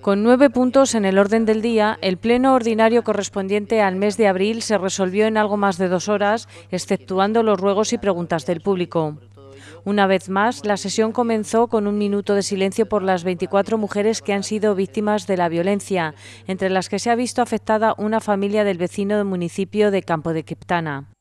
Con nueve puntos en el orden del día, el pleno ordinario correspondiente al mes de abril se resolvió en algo más de dos horas, exceptuando los ruegos y preguntas del público. Una vez más, la sesión comenzó con un minuto de silencio por las 24 mujeres que han sido víctimas de la violencia, entre las que se ha visto afectada una familia del vecino del municipio de Campo de Quiptana.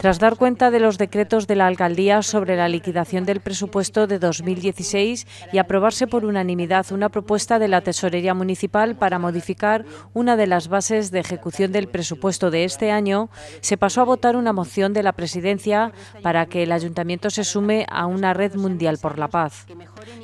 Tras dar cuenta de los decretos de la alcaldía sobre la liquidación del presupuesto de 2016 y aprobarse por unanimidad una propuesta de la Tesorería Municipal para modificar una de las bases de ejecución del presupuesto de este año, se pasó a votar una moción de la Presidencia para que el Ayuntamiento se sume a una red mundial por la paz.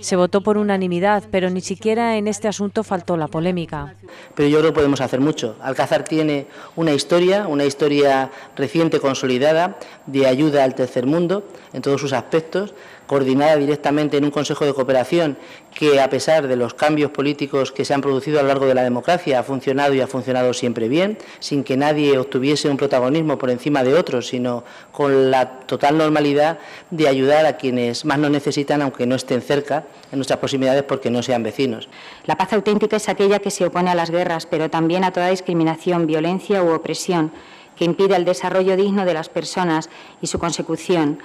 Se votó por unanimidad, pero ni siquiera en este asunto faltó la polémica. Pero yo creo que podemos hacer mucho. Alcázar tiene una historia, una historia reciente, consolidada, de ayuda al tercer mundo en todos sus aspectos, coordinada directamente en un Consejo de Cooperación que, a pesar de los cambios políticos que se han producido a lo largo de la democracia, ha funcionado y ha funcionado siempre bien, sin que nadie obtuviese un protagonismo por encima de otros, sino con la total normalidad de ayudar a quienes más nos necesitan, aunque no estén cerca en nuestras proximidades porque no sean vecinos. La paz auténtica es aquella que se opone a las guerras, pero también a toda discriminación, violencia u opresión que impide el desarrollo digno de las personas y su consecución.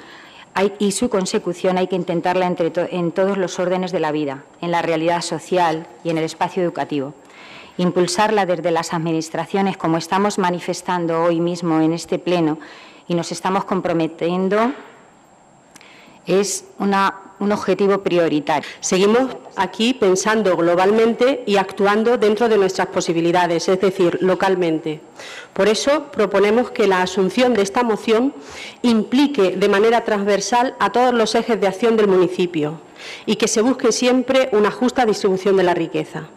y su consecución hay que intentarla en todos los órdenes de la vida, en la realidad social y en el espacio educativo. Impulsarla desde las administraciones, como estamos manifestando hoy mismo en este Pleno y nos estamos comprometiendo, es una un objetivo prioritario. Seguimos aquí pensando globalmente y actuando dentro de nuestras posibilidades, es decir, localmente. Por eso proponemos que la asunción de esta moción implique de manera transversal a todos los ejes de acción del municipio y que se busque siempre una justa distribución de la riqueza.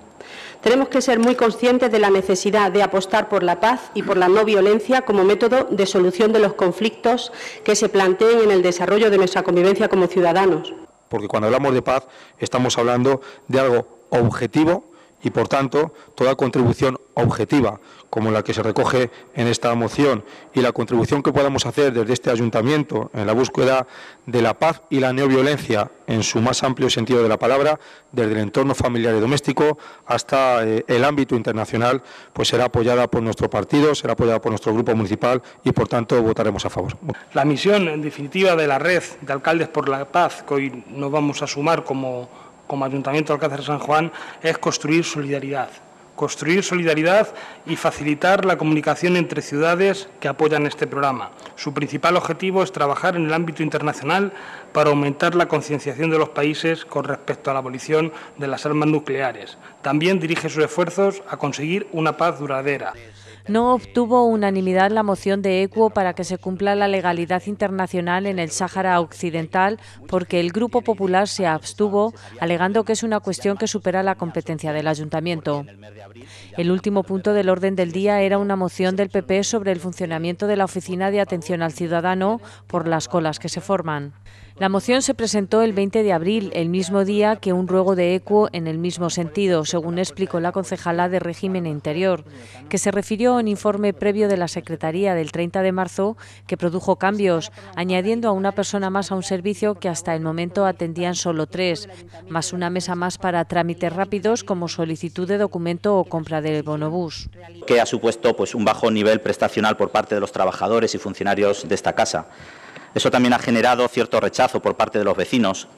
Tenemos que ser muy conscientes de la necesidad de apostar por la paz y por la no violencia como método de solución de los conflictos que se planteen en el desarrollo de nuestra convivencia como ciudadanos porque cuando hablamos de paz estamos hablando de algo objetivo y, por tanto, toda contribución objetiva, como la que se recoge en esta moción, y la contribución que podamos hacer desde este ayuntamiento en la búsqueda de la paz y la neoviolencia en su más amplio sentido de la palabra, desde el entorno familiar y doméstico hasta eh, el ámbito internacional, pues será apoyada por nuestro partido, será apoyada por nuestro grupo municipal y, por tanto, votaremos a favor. La misión, en definitiva, de la red de alcaldes por la paz, que hoy nos vamos a sumar como como Ayuntamiento de Alcázar de San Juan es construir solidaridad. Construir solidaridad y facilitar la comunicación entre ciudades que apoyan este programa. Su principal objetivo es trabajar en el ámbito internacional para aumentar la concienciación de los países con respecto a la abolición de las armas nucleares. También dirige sus esfuerzos a conseguir una paz duradera no obtuvo unanimidad la moción de ECUO para que se cumpla la legalidad internacional en el Sáhara Occidental porque el Grupo Popular se abstuvo, alegando que es una cuestión que supera la competencia del Ayuntamiento. El último punto del orden del día era una moción del PP sobre el funcionamiento de la Oficina de Atención al Ciudadano por las colas que se forman. La moción se presentó el 20 de abril, el mismo día que un ruego de ecuo en el mismo sentido, según explicó la concejala de Régimen Interior, que se refirió a un informe previo de la Secretaría del 30 de marzo que produjo cambios, añadiendo a una persona más a un servicio que hasta el momento atendían solo tres, más una mesa más para trámites rápidos como solicitud de documento o compra de bonobús. Que ha supuesto pues, un bajo nivel prestacional por parte de los trabajadores y funcionarios de esta casa. Eso también ha generado cierto rechazo por parte de los vecinos,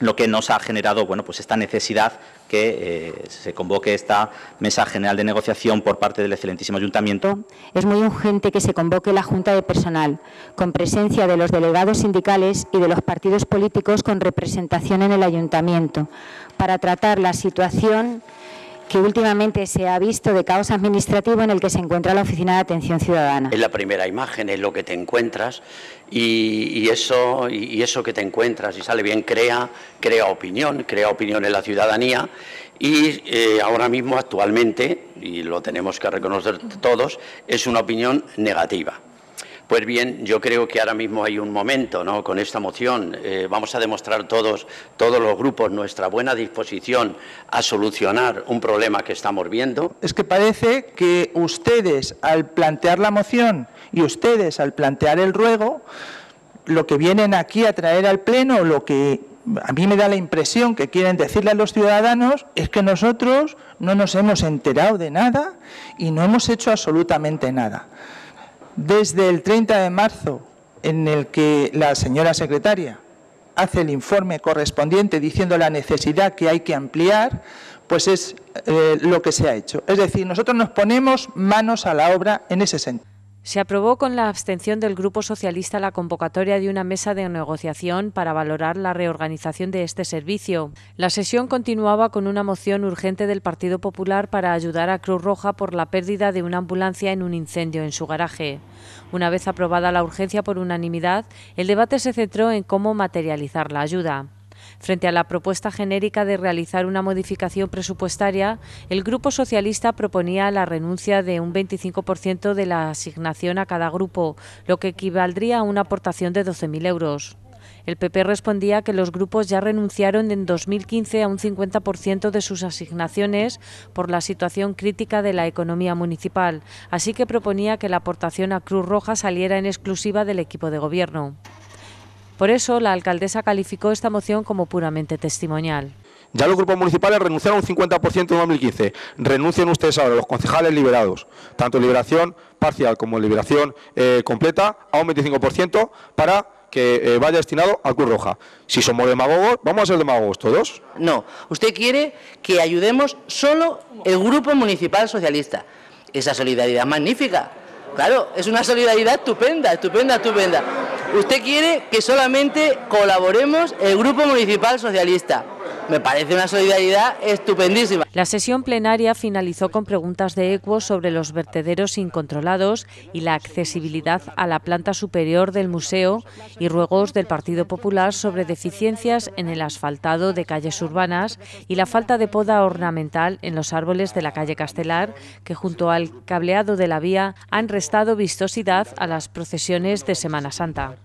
lo que nos ha generado bueno, pues esta necesidad que eh, se convoque esta mesa general de negociación por parte del excelentísimo ayuntamiento. Es muy urgente que se convoque la Junta de Personal, con presencia de los delegados sindicales y de los partidos políticos con representación en el ayuntamiento, para tratar la situación que últimamente se ha visto de caos administrativo en el que se encuentra la Oficina de Atención Ciudadana. Es la primera imagen, es lo que te encuentras y, eso, y eso que te encuentras y sale bien crea, crea opinión, crea opinión en la ciudadanía y eh, ahora mismo actualmente, y lo tenemos que reconocer todos, es una opinión negativa. Pues bien, yo creo que ahora mismo hay un momento, ¿no? Con esta moción eh, vamos a demostrar todos, todos los grupos, nuestra buena disposición a solucionar un problema que estamos viendo. Es que parece que ustedes, al plantear la moción y ustedes, al plantear el ruego, lo que vienen aquí a traer al Pleno, lo que a mí me da la impresión que quieren decirle a los ciudadanos es que nosotros no nos hemos enterado de nada y no hemos hecho absolutamente nada desde el 30 de marzo, en el que la señora secretaria hace el informe correspondiente diciendo la necesidad que hay que ampliar, pues es eh, lo que se ha hecho. Es decir, nosotros nos ponemos manos a la obra en ese sentido. Se aprobó con la abstención del Grupo Socialista la convocatoria de una mesa de negociación para valorar la reorganización de este servicio. La sesión continuaba con una moción urgente del Partido Popular para ayudar a Cruz Roja por la pérdida de una ambulancia en un incendio en su garaje. Una vez aprobada la urgencia por unanimidad, el debate se centró en cómo materializar la ayuda. Frente a la propuesta genérica de realizar una modificación presupuestaria, el Grupo Socialista proponía la renuncia de un 25% de la asignación a cada grupo, lo que equivaldría a una aportación de 12.000 euros. El PP respondía que los grupos ya renunciaron en 2015 a un 50% de sus asignaciones por la situación crítica de la economía municipal, así que proponía que la aportación a Cruz Roja saliera en exclusiva del equipo de gobierno. Por eso, la alcaldesa calificó esta moción como puramente testimonial. Ya los grupos municipales renunciaron un 50% en 2015. Renuncian ustedes ahora, los concejales liberados, tanto liberación parcial como liberación eh, completa, a un 25% para que eh, vaya destinado a Cruz Roja. Si somos demagogos, ¿vamos a ser demagogos todos? No, usted quiere que ayudemos solo el Grupo Municipal Socialista. Esa solidaridad magnífica. Claro, es una solidaridad estupenda, estupenda, estupenda. Usted quiere que solamente colaboremos el Grupo Municipal Socialista. Me parece una solidaridad estupendísima. La sesión plenaria finalizó con preguntas de ECUO sobre los vertederos incontrolados y la accesibilidad a la planta superior del museo y ruegos del Partido Popular sobre deficiencias en el asfaltado de calles urbanas y la falta de poda ornamental en los árboles de la calle Castelar, que junto al cableado de la vía han restado vistosidad a las procesiones de Semana Santa.